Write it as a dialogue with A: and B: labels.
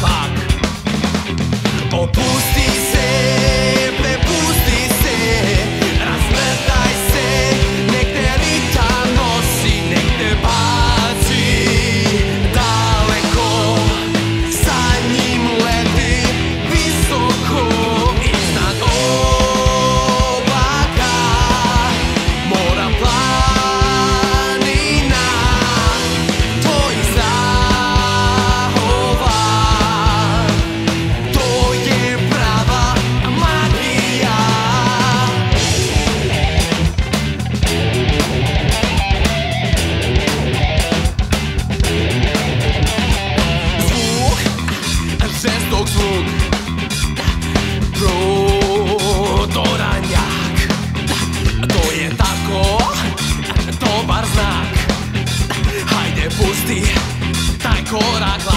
A: Fuck. zvuk. Prodoranjak To je tako. Dobar znak. Hajde pusti. Taj korak